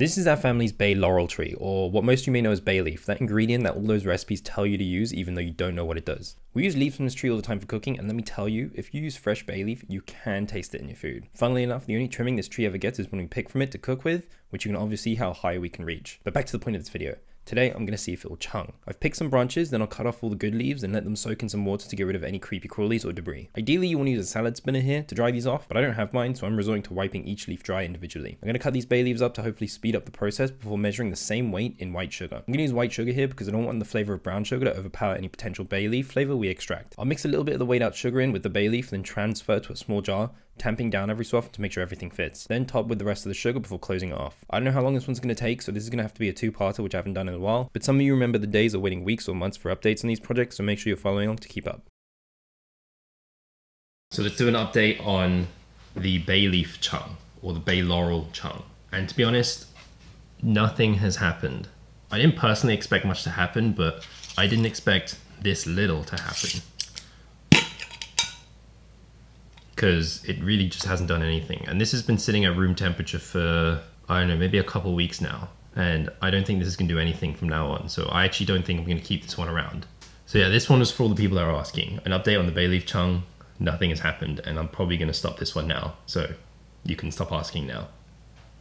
This is our family's bay laurel tree, or what most of you may know as bay leaf, that ingredient that all those recipes tell you to use even though you don't know what it does. We use leaves from this tree all the time for cooking, and let me tell you, if you use fresh bay leaf, you can taste it in your food. Funnily enough, the only trimming this tree ever gets is when we pick from it to cook with, which you can obviously see how high we can reach. But back to the point of this video. Today, I'm going to see if it will cheong. I've picked some branches, then I'll cut off all the good leaves and let them soak in some water to get rid of any creepy crawlies or debris. Ideally, you to use a salad spinner here to dry these off, but I don't have mine, so I'm resorting to wiping each leaf dry individually. I'm going to cut these bay leaves up to hopefully speed up the process before measuring the same weight in white sugar. I'm going to use white sugar here because I don't want the flavor of brown sugar to overpower any potential bay leaf flavor we extract. I'll mix a little bit of the weighed out sugar in with the bay leaf, then transfer to a small jar, tamping down every so often to make sure everything fits. Then top with the rest of the sugar before closing it off. I don't know how long this one's going to take, so this is going to have to be a two-parter, which I haven't done in a while, but some of you remember the days of waiting weeks or months for updates on these projects, so make sure you're following along to keep up. So let's do an update on the bay leaf cheong, or the bay laurel cheong. And to be honest, nothing has happened. I didn't personally expect much to happen, but I didn't expect this little to happen because it really just hasn't done anything. And this has been sitting at room temperature for, I don't know, maybe a couple weeks now. And I don't think this is going to do anything from now on. So I actually don't think I'm going to keep this one around. So yeah, this one is for all the people that are asking. An update on the bay leaf cheong, nothing has happened. And I'm probably going to stop this one now. So you can stop asking now.